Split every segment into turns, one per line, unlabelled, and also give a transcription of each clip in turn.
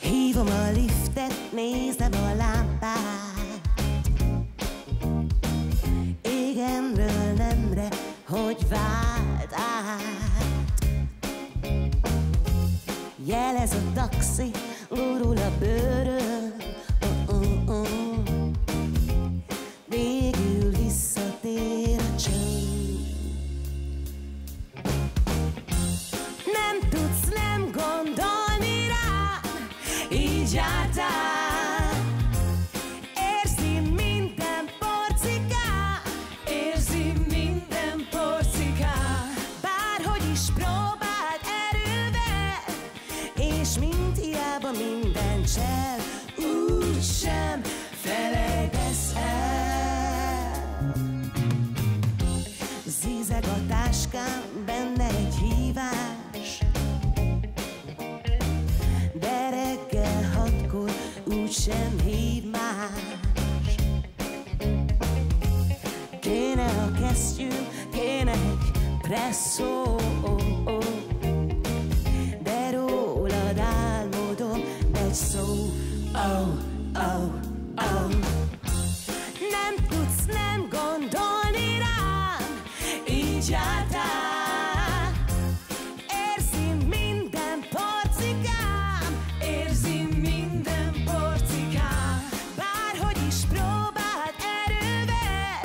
Hívom a liftet, nézem a lámpát. Égenről nemre, hogy vált át. Jelez a taxi, És mint hiába minden csel Úgy felejtesz el Zizeg a táskám, benne egy hívás. De reggel hatkor úgy sem hív más. Kéne a kesztyű, kéne egy presszó Nem tudsz nem gondolni rám Így jártál Érzi minden porcikám
Érzi minden porcikám.
Bárhogy is próbáld erővel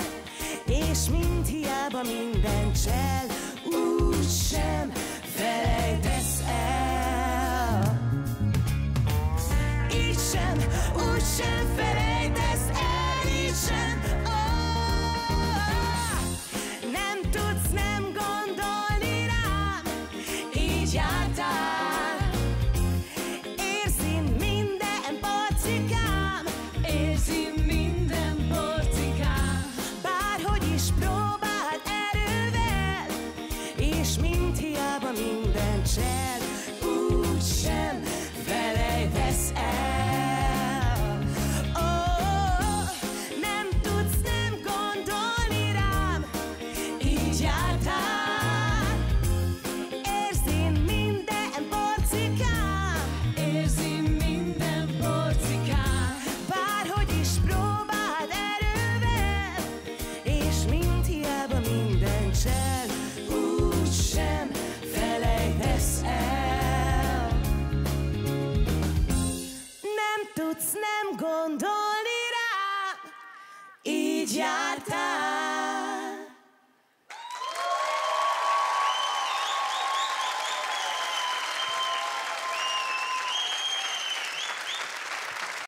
És mint hiába minden csel Így jártál. Érzi minden porcikám
Érzi minden porcikám
Bárhogy is próbáld erővel És mint hiába minden csel Úgy sem felejtesz el. Oh, Nem tudsz nem gondolni rám Így jártál gondolni rám, így jártál.